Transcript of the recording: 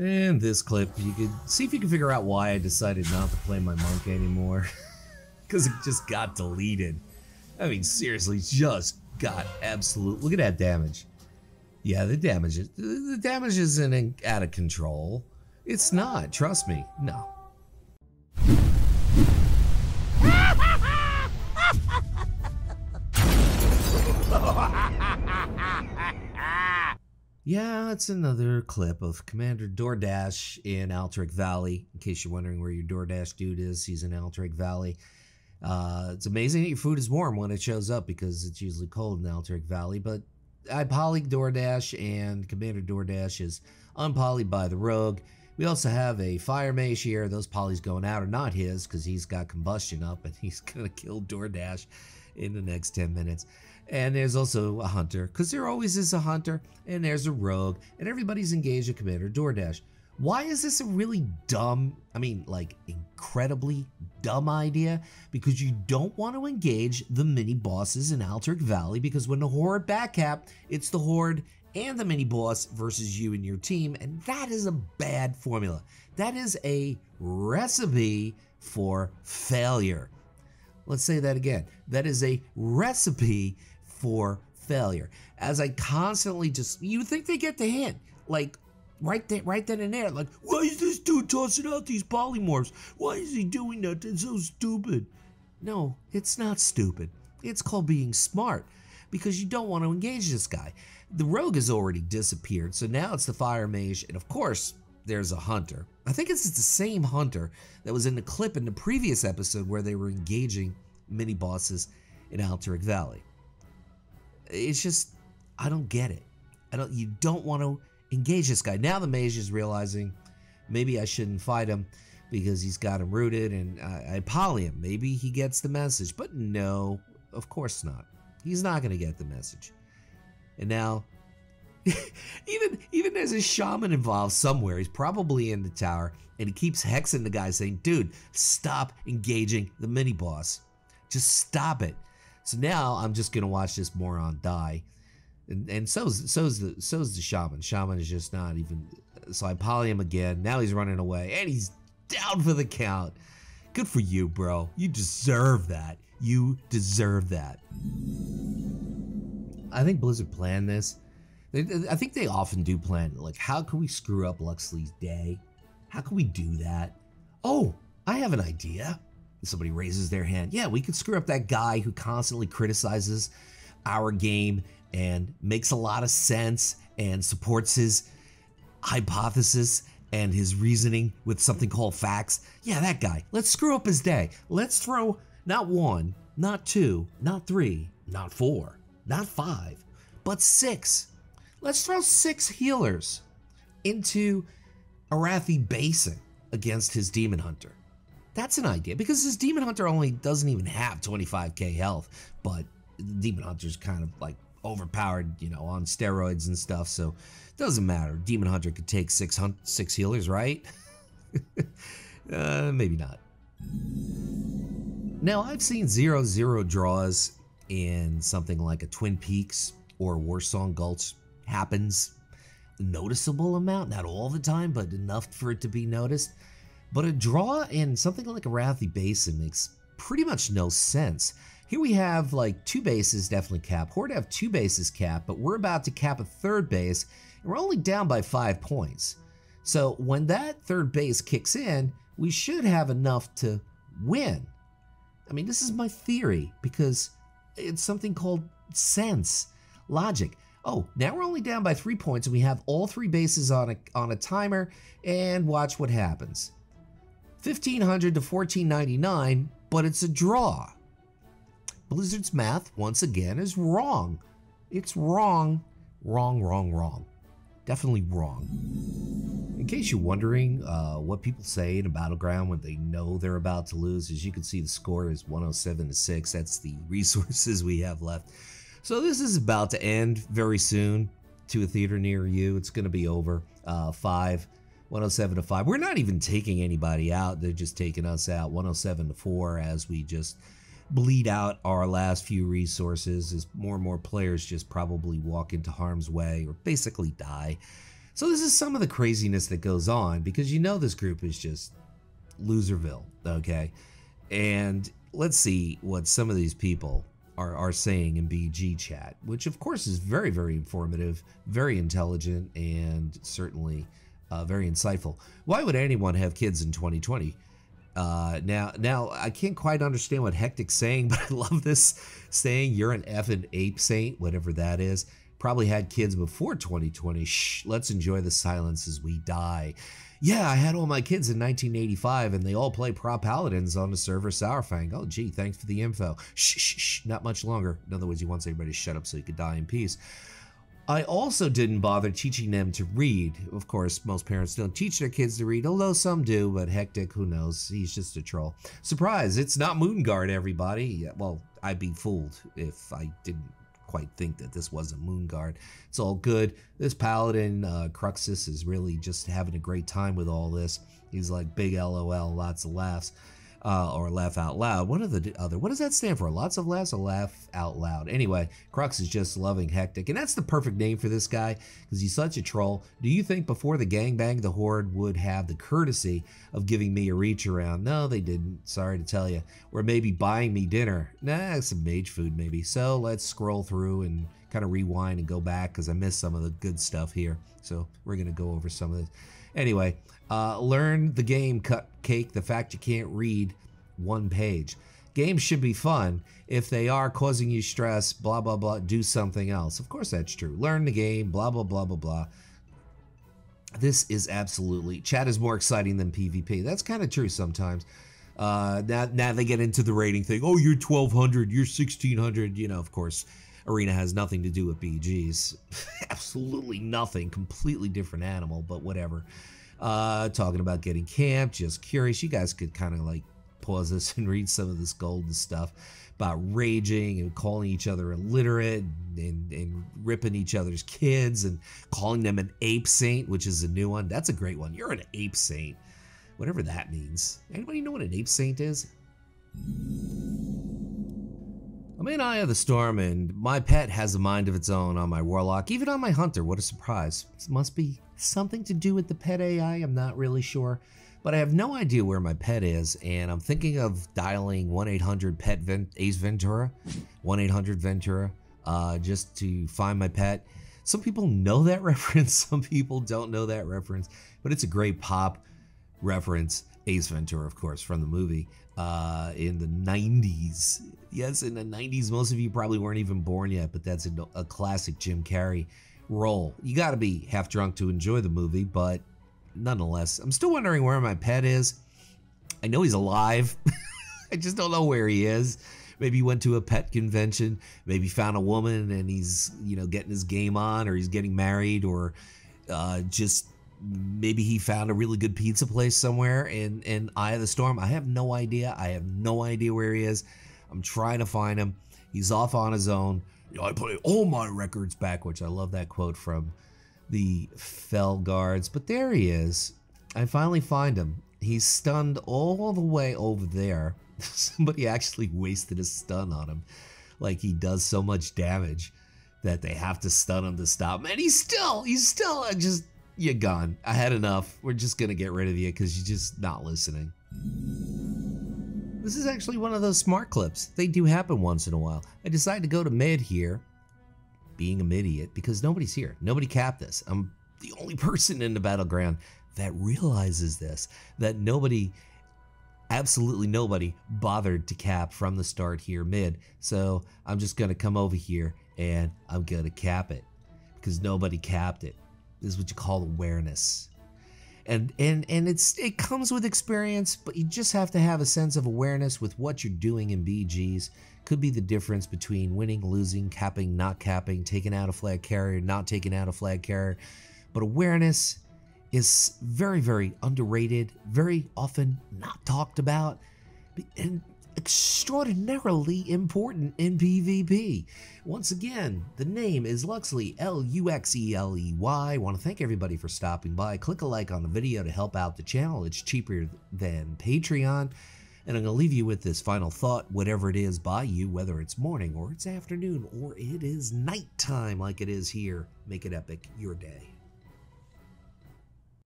In this clip, you could see if you can figure out why I decided not to play my monk anymore. Because it just got deleted. I mean, seriously, just got absolute. Look at that damage. Yeah, the damage the damage isn't out of control. It's not. Trust me. No. Yeah, it's another clip of Commander DoorDash in Alterac Valley. In case you're wondering where your DoorDash dude is, he's in Alterac Valley. Uh, it's amazing that your food is warm when it shows up because it's usually cold in Alterac Valley. But I poly DoorDash and Commander DoorDash is unpolyed by the Rogue. We also have a fire mage here. Those polys going out are not his because he's got combustion up and he's going to kill DoorDash in the next 10 minutes. And there's also a hunter, because there always is a hunter, and there's a rogue, and everybody's engaged in Commander DoorDash. Why is this a really dumb, I mean, like incredibly dumb idea? Because you don't want to engage the mini bosses in Alterac Valley, because when the Horde back cap, it's the Horde and the mini boss versus you and your team, and that is a bad formula. That is a recipe for failure. Let's say that again. That is a recipe for failure. As I constantly just, you think they get the hint, like right there, right then and there, like, why is this dude tossing out these polymorphs? Why is he doing that? That's so stupid. No, it's not stupid. It's called being smart because you don't want to engage this guy. The rogue has already disappeared, so now it's the fire mage, and of course, there's a hunter. I think it's the same hunter that was in the clip in the previous episode where they were engaging mini bosses in Alterac Valley. It's just, I don't get it. I don't. You don't want to engage this guy. Now the mage is realizing maybe I shouldn't fight him because he's got him rooted and I, I poly him. Maybe he gets the message, but no, of course not. He's not going to get the message. And now, even even there's a shaman involved somewhere. He's probably in the tower, and he keeps hexing the guy, saying, "Dude, stop engaging the mini boss. Just stop it." So now I'm just gonna watch this moron die, and and so's so's the so's the shaman. Shaman is just not even. So I poly him again. Now he's running away, and he's down for the count. Good for you, bro. You deserve that. You deserve that. I think Blizzard planned this. I think they often do plan, like, how can we screw up Luxeley's day? How can we do that? Oh, I have an idea. Somebody raises their hand. Yeah, we could screw up that guy who constantly criticizes our game and makes a lot of sense and supports his hypothesis and his reasoning with something called facts. Yeah, that guy. Let's screw up his day. Let's throw not one, not two, not three, not four, not five, but six. Let's throw six healers into Arathi Basin against his Demon Hunter. That's an idea because this Demon Hunter only doesn't even have 25k health, but Demon Hunter's kind of like overpowered, you know, on steroids and stuff, so it doesn't matter. Demon Hunter could take six, six healers, right? uh, maybe not. Now, I've seen zero zero draws in something like a Twin Peaks or Warsong Gulch happens noticeable amount, not all the time, but enough for it to be noticed. But a draw in something like a Arathi Basin makes pretty much no sense. Here we have like two bases definitely cap. Horde have two bases cap, but we're about to cap a third base, and we're only down by five points. So when that third base kicks in, we should have enough to win. I mean, this is my theory because it's something called sense, logic. Oh, now we're only down by three points, and we have all three bases on a on a timer. And watch what happens. 1500 to 1499, but it's a draw. Blizzard's math, once again, is wrong. It's wrong, wrong, wrong, wrong. Definitely wrong. In case you're wondering uh, what people say in a battleground when they know they're about to lose, as you can see, the score is 107 to 6. That's the resources we have left. So this is about to end very soon to a theater near you. It's going to be over. Uh, 5, 107 to 5. We're not even taking anybody out. They're just taking us out 107 to 4 as we just bleed out our last few resources as more and more players just probably walk into harm's way or basically die. So this is some of the craziness that goes on because you know this group is just loserville, okay? And let's see what some of these people are, are saying in BG chat, which of course is very, very informative, very intelligent, and certainly uh, very insightful. Why would anyone have kids in 2020? Uh, now, now I can't quite understand what Hectic's saying, but I love this saying, "You're an effing ape saint," whatever that is probably had kids before 2020. Shh, let's enjoy the silence as we die. Yeah, I had all my kids in 1985 and they all play Prot Paladins on the server Sourfang. Oh, gee, thanks for the info. Shh, shh, shh, not much longer. In other words, he wants everybody to shut up so he could die in peace. I also didn't bother teaching them to read. Of course, most parents don't teach their kids to read, although some do, but Hectic, who knows? He's just a troll. Surprise, it's not Moonguard, everybody. Well, I'd be fooled if I didn't quite think that this wasn't Moonguard. It's all good. This Paladin, uh, Cruxus, is really just having a great time with all this. He's like big LOL, lots of laughs uh, or laugh out loud. One of the other, what does that stand for? Lots of laughs or laugh out loud? Anyway, Crux is just loving Hectic, and that's the perfect name for this guy because he's such a troll. Do you think before the gangbang, the Horde would have the courtesy of giving me a reach around? No, they didn't. Sorry to tell you. Or maybe buying me dinner. Nah, some mage food maybe. So let's scroll through and kind of rewind and go back because I missed some of the good stuff here. So we're to go over some of this. Anyway, uh, learn the game cupcake, the fact you can't read one page. Games should be fun. If they are causing you stress, blah, blah, blah, do something else. Of course, that's true. Learn the game, blah, blah, blah, blah, blah. This is absolutely, chat is more exciting than PvP. That's kind of true sometimes. Uh, now, now they get into the rating thing. Oh, you're 1200, you're 1600. You know, of course, Arena has nothing to do with BGs. absolutely nothing. Completely different animal, but whatever uh, talking about getting camped. Just curious. You guys could kind of like pause this and read some of this golden stuff about raging and calling each other illiterate and, and ripping each other's kids and calling them an ape saint, which is a new one. That's a great one. You're an ape saint, whatever that means. Anybody know what an ape saint is? I'm in Eye of the Storm, and my pet has a mind of its own on my Warlock, even on my Hunter. What a surprise. This must be something to do with the pet AI, I'm not really sure. But I have no idea where my pet is, and I'm thinking of dialing 1 800 Pet Ace Ventura, 1 800 Ventura, uh, just to find my pet. Some people know that reference, some people don't know that reference, but it's a great pop reference. Ace Ventura, of course, from the movie uh, in the 90s. Yes, in the 90s, most of you probably weren't even born yet, but that's a, a classic Jim Carrey role. You got to be half drunk to enjoy the movie, but nonetheless, I'm still wondering where my pet is. I know he's alive. I just don't know where he is. Maybe he went to a pet convention, maybe found a woman and he's, you know, getting his game on or he's getting married or uh, just maybe he found a really good pizza place somewhere in in Eye of the Storm. I have no idea. I have no idea where he is. I'm trying to find him. He's off on his own. You know, I play all my records back, which I love that quote from the Felguards. But there he is. I finally find him. He's stunned all the way over there. Somebody actually wasted a stun on him. Like he does so much damage that they have to stun him to stop him. And he's still, he's still just you're gone. I had enough. We're just gonna get rid of you because you're just not listening. This is actually one of those smart clips. They do happen once in a while. I decided to go to mid here, being a idiot, because nobody's here. Nobody capped this. I'm the only person in the battleground that realizes this, that nobody, absolutely nobody, bothered to cap from the start here mid. So I'm just gonna come over here and I'm gonna cap it because nobody capped it. Is what you call awareness. And, and and it's it comes with experience, but you just have to have a sense of awareness with what you're doing in BGs. Could be the difference between winning, losing, capping, not capping, taking out a flag carrier, not taking out a flag carrier. But awareness is very, very underrated, very often not talked about. And extraordinarily important in PvP. Once again, the name is Luxeley, L-U-X-E-L-E-Y. Want to thank everybody for stopping by. Click a like on the video to help out the channel. It's cheaper than Patreon. And I'm going to leave you with this final thought, whatever it is by you, whether it's morning or it's afternoon or it is nighttime like it is here, make it epic your day.